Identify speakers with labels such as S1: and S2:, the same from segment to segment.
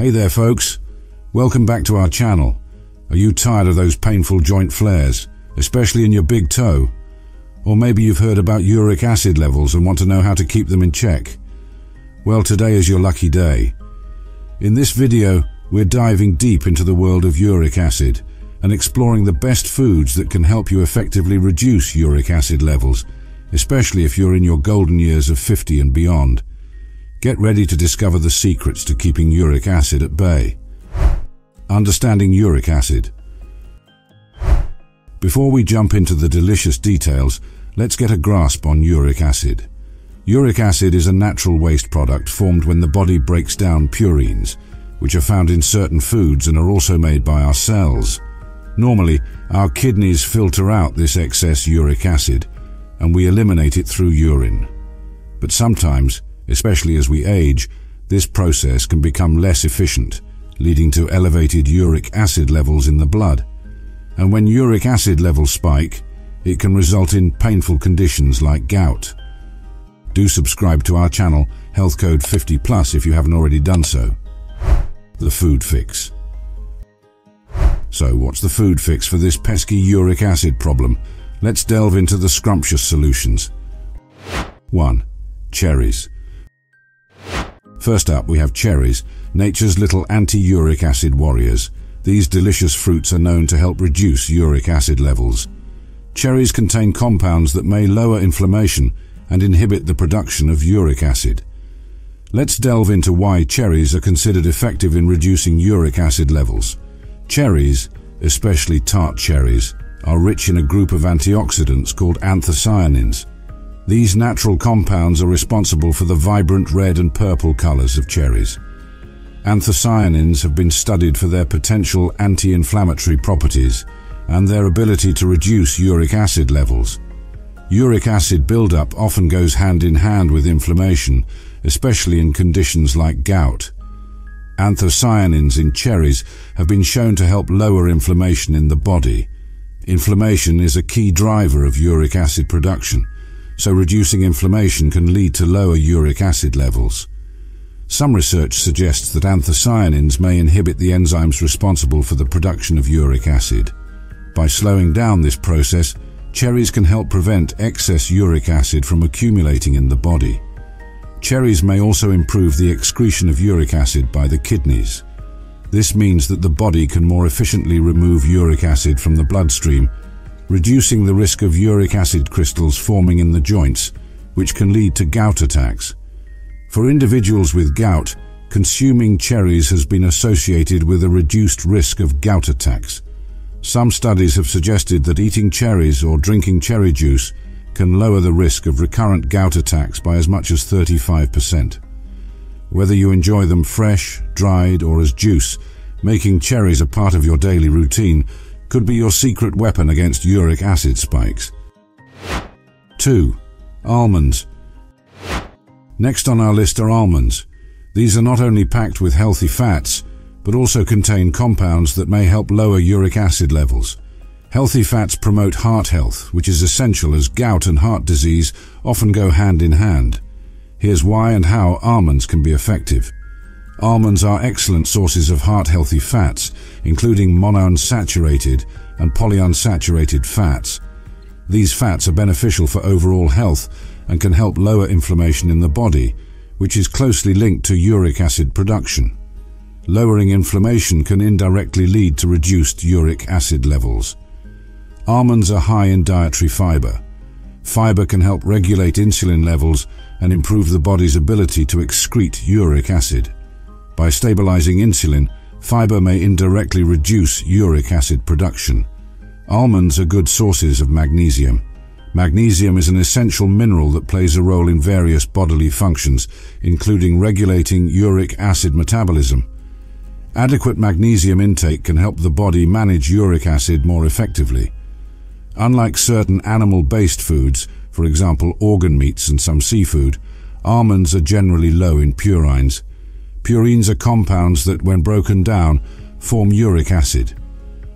S1: Hey there folks, welcome back to our channel. Are you tired of those painful joint flares, especially in your big toe? Or maybe you've heard about uric acid levels and want to know how to keep them in check. Well, today is your lucky day. In this video, we're diving deep into the world of uric acid and exploring the best foods that can help you effectively reduce uric acid levels, especially if you're in your golden years of 50 and beyond. Get ready to discover the secrets to keeping uric acid at bay. Understanding uric acid. Before we jump into the delicious details, let's get a grasp on uric acid. Uric acid is a natural waste product formed when the body breaks down purines, which are found in certain foods and are also made by our cells. Normally, our kidneys filter out this excess uric acid, and we eliminate it through urine. But sometimes, especially as we age, this process can become less efficient, leading to elevated uric acid levels in the blood. And when uric acid levels spike, it can result in painful conditions like gout. Do subscribe to our channel, Health Code 50 Plus, if you haven't already done so. The Food Fix. So what's the food fix for this pesky uric acid problem? Let's delve into the scrumptious solutions. 1. Cherries. First up, we have cherries, nature's little anti-uric acid warriors. These delicious fruits are known to help reduce uric acid levels. Cherries contain compounds that may lower inflammation and inhibit the production of uric acid. Let's delve into why cherries are considered effective in reducing uric acid levels. Cherries, especially tart cherries, are rich in a group of antioxidants called anthocyanins. These natural compounds are responsible for the vibrant red and purple colors of cherries. Anthocyanins have been studied for their potential anti-inflammatory properties and their ability to reduce uric acid levels. Uric acid buildup often goes hand in hand with inflammation, especially in conditions like gout. Anthocyanins in cherries have been shown to help lower inflammation in the body. Inflammation is a key driver of uric acid production, so reducing inflammation can lead to lower uric acid levels. Some research suggests that anthocyanins may inhibit the enzymes responsible for the production of uric acid. By slowing down this process, cherries can help prevent excess uric acid from accumulating in the body. Cherries may also improve the excretion of uric acid by the kidneys. This means that the body can more efficiently remove uric acid from the bloodstream reducing the risk of uric acid crystals forming in the joints, which can lead to gout attacks. For individuals with gout, consuming cherries has been associated with a reduced risk of gout attacks. Some studies have suggested that eating cherries or drinking cherry juice can lower the risk of recurrent gout attacks by as much as 35%. Whether you enjoy them fresh, dried, or as juice, making cherries a part of your daily routine could be your secret weapon against uric acid spikes. 2. Almonds. Next on our list are almonds. These are not only packed with healthy fats, but also contain compounds that may help lower uric acid levels. Healthy fats promote heart health, which is essential as gout and heart disease often go hand in hand. Here's why and how almonds can be effective. Almonds are excellent sources of heart-healthy fats, including monounsaturated and polyunsaturated fats. These fats are beneficial for overall health and can help lower inflammation in the body, which is closely linked to uric acid production. Lowering inflammation can indirectly lead to reduced uric acid levels. Almonds are high in dietary fiber. Fiber can help regulate insulin levels and improve the body's ability to excrete uric acid. By stabilizing insulin, fiber may indirectly reduce uric acid production. Almonds are good sources of magnesium. Magnesium is an essential mineral that plays a role in various bodily functions, including regulating uric acid metabolism. Adequate magnesium intake can help the body manage uric acid more effectively. Unlike certain animal-based foods, for example organ meats and some seafood, almonds are generally low in purines, Purines are compounds that, when broken down, form uric acid.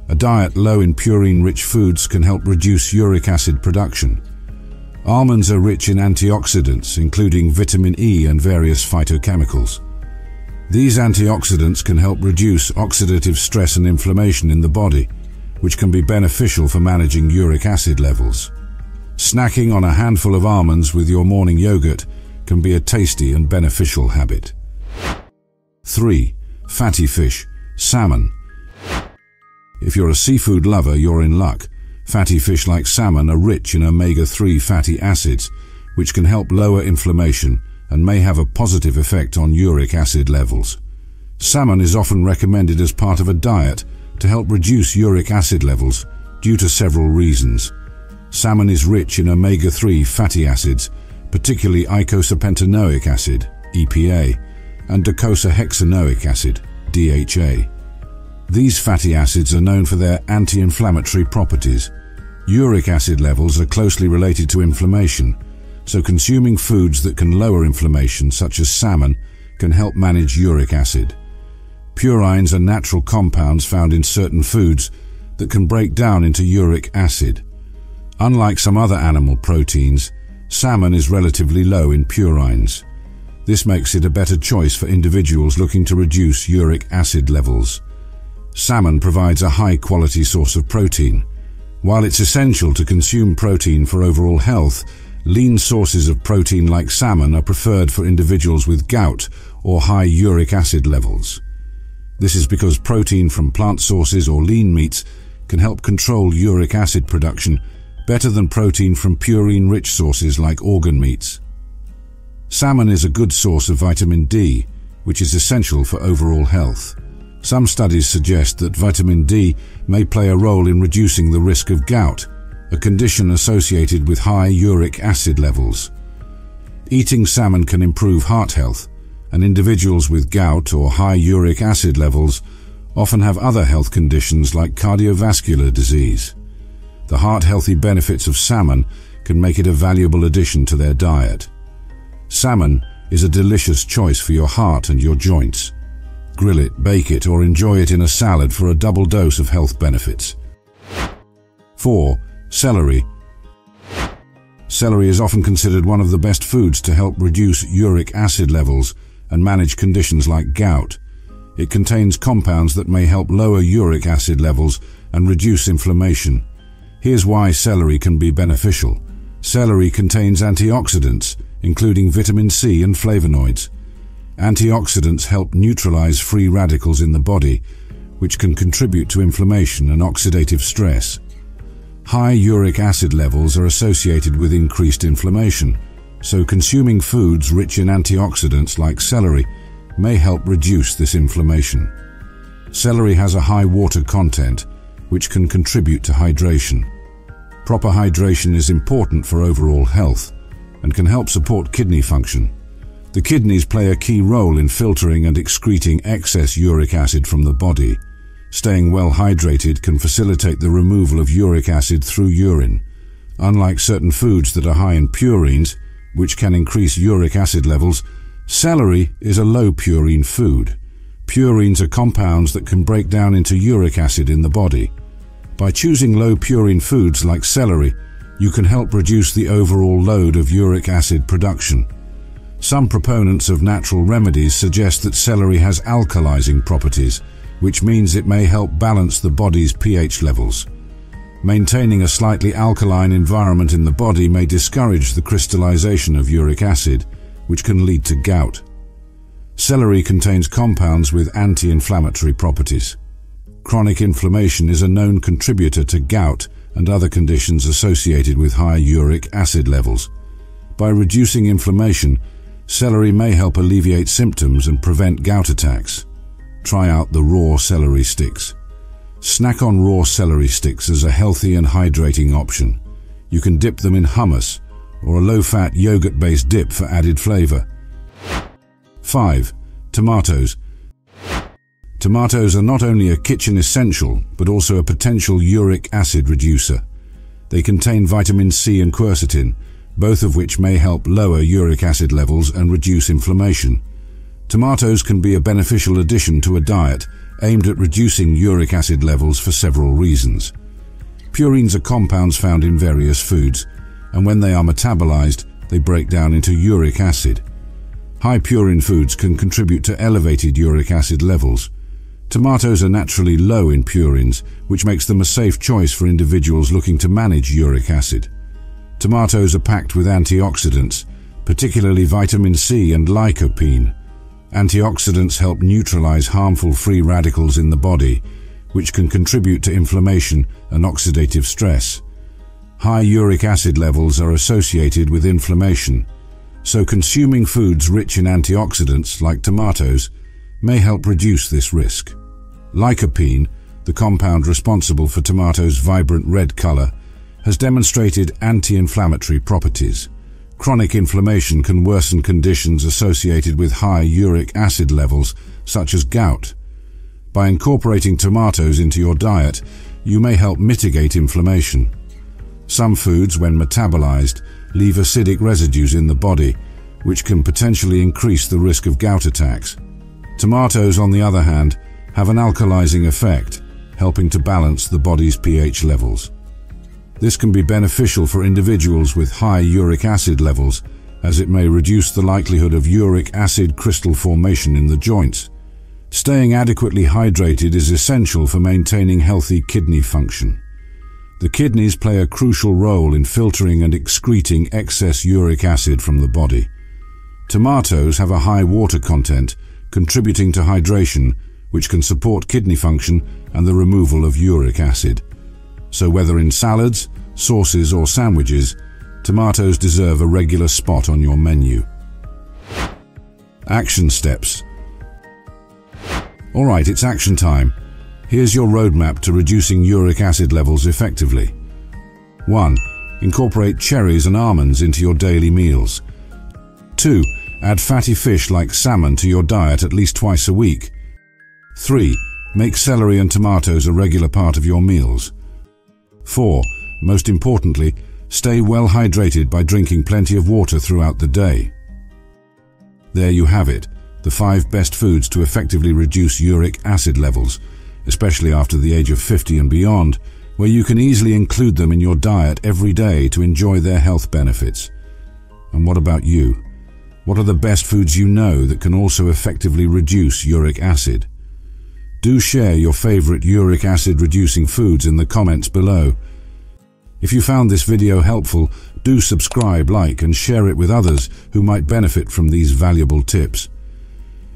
S1: A diet low in purine-rich foods can help reduce uric acid production. Almonds are rich in antioxidants, including vitamin E and various phytochemicals. These antioxidants can help reduce oxidative stress and inflammation in the body, which can be beneficial for managing uric acid levels. Snacking on a handful of almonds with your morning yogurt can be a tasty and beneficial habit. 3. Fatty fish, salmon. If you're a seafood lover, you're in luck. Fatty fish like salmon are rich in omega-3 fatty acids, which can help lower inflammation and may have a positive effect on uric acid levels. Salmon is often recommended as part of a diet to help reduce uric acid levels due to several reasons. Salmon is rich in omega-3 fatty acids, particularly eicosapentaenoic acid, EPA, and docosahexaenoic acid, DHA. These fatty acids are known for their anti-inflammatory properties. Uric acid levels are closely related to inflammation, so consuming foods that can lower inflammation, such as salmon, can help manage uric acid. Purines are natural compounds found in certain foods that can break down into uric acid. Unlike some other animal proteins, salmon is relatively low in purines. This makes it a better choice for individuals looking to reduce uric acid levels. Salmon provides a high-quality source of protein. While it's essential to consume protein for overall health, lean sources of protein like salmon are preferred for individuals with gout or high uric acid levels. This is because protein from plant sources or lean meats can help control uric acid production better than protein from purine-rich sources like organ meats. Salmon is a good source of vitamin D, which is essential for overall health. Some studies suggest that vitamin D may play a role in reducing the risk of gout, a condition associated with high uric acid levels. Eating salmon can improve heart health, and individuals with gout or high uric acid levels often have other health conditions like cardiovascular disease. The heart-healthy benefits of salmon can make it a valuable addition to their diet. Salmon is a delicious choice for your heart and your joints. Grill it, bake it, or enjoy it in a salad for a double dose of health benefits. 4. Celery. Celery is often considered one of the best foods to help reduce uric acid levels and manage conditions like gout. It contains compounds that may help lower uric acid levels and reduce inflammation. Here's why celery can be beneficial. Celery contains antioxidants, including vitamin C and flavonoids. Antioxidants help neutralize free radicals in the body, which can contribute to inflammation and oxidative stress. High uric acid levels are associated with increased inflammation, so consuming foods rich in antioxidants like celery may help reduce this inflammation. Celery has a high water content, which can contribute to hydration. Proper hydration is important for overall health and can help support kidney function. The kidneys play a key role in filtering and excreting excess uric acid from the body. Staying well hydrated can facilitate the removal of uric acid through urine. Unlike certain foods that are high in purines, which can increase uric acid levels, celery is a low purine food. Purines are compounds that can break down into uric acid in the body. By choosing low purine foods like celery, you can help reduce the overall load of uric acid production. Some proponents of natural remedies suggest that celery has alkalizing properties, which means it may help balance the body's pH levels. Maintaining a slightly alkaline environment in the body may discourage the crystallization of uric acid, which can lead to gout. Celery contains compounds with anti-inflammatory properties. Chronic inflammation is a known contributor to gout and other conditions associated with high uric acid levels. By reducing inflammation, Celery may help alleviate symptoms and prevent gout attacks. Try out the raw celery sticks. Snack on raw celery sticks as a healthy and hydrating option. You can dip them in hummus or a low-fat yogurt-based dip for added flavor. 5. Tomatoes. Tomatoes are not only a kitchen essential, but also a potential uric acid reducer. They contain vitamin C and quercetin, both of which may help lower uric acid levels and reduce inflammation. Tomatoes can be a beneficial addition to a diet aimed at reducing uric acid levels for several reasons. Purines are compounds found in various foods, and when they are metabolized, they break down into uric acid. High purine foods can contribute to elevated uric acid levels. Tomatoes are naturally low in purines, which makes them a safe choice for individuals looking to manage uric acid. Tomatoes are packed with antioxidants, particularly vitamin C and lycopene. Antioxidants help neutralize harmful free radicals in the body, which can contribute to inflammation and oxidative stress. High uric acid levels are associated with inflammation, so consuming foods rich in antioxidants, like tomatoes, may help reduce this risk. Lycopene, the compound responsible for tomatoes' vibrant red color, has demonstrated anti-inflammatory properties. Chronic inflammation can worsen conditions associated with high uric acid levels, such as gout. By incorporating tomatoes into your diet, you may help mitigate inflammation. Some foods, when metabolized, leave acidic residues in the body, which can potentially increase the risk of gout attacks. Tomatoes, on the other hand, have an alkalizing effect, helping to balance the body's pH levels. This can be beneficial for individuals with high uric acid levels, as it may reduce the likelihood of uric acid crystal formation in the joints. Staying adequately hydrated is essential for maintaining healthy kidney function. The kidneys play a crucial role in filtering and excreting excess uric acid from the body. Tomatoes have a high water content, contributing to hydration, which can support kidney function and the removal of uric acid. So whether in salads, sauces or sandwiches, tomatoes deserve a regular spot on your menu. Action steps. Alright, it's action time. Here's your roadmap to reducing uric acid levels effectively. 1. Incorporate cherries and almonds into your daily meals. 2. Add fatty fish like salmon to your diet at least twice a week. 3. Make celery and tomatoes a regular part of your meals. 4. Most importantly, stay well hydrated by drinking plenty of water throughout the day. There you have it, the five best foods to effectively reduce uric acid levels, especially after the age of 50 and beyond, where you can easily include them in your diet every day to enjoy their health benefits. And what about you? What are the best foods you know that can also effectively reduce uric acid? Do share your favorite uric acid reducing foods in the comments below. If you found this video helpful, do subscribe, like and share it with others who might benefit from these valuable tips.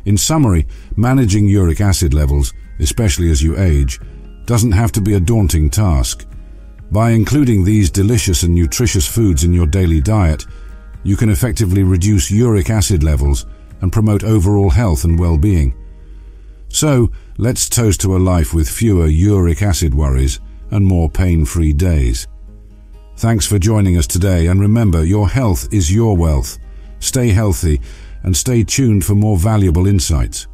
S1: In summary, managing uric acid levels, especially as you age, doesn't have to be a daunting task. By including these delicious and nutritious foods in your daily diet, you can effectively reduce uric acid levels and promote overall health and well-being. So, let's toast to a life with fewer uric acid worries and more pain-free days. Thanks for joining us today and remember your health is your wealth. Stay healthy and stay tuned for more valuable insights.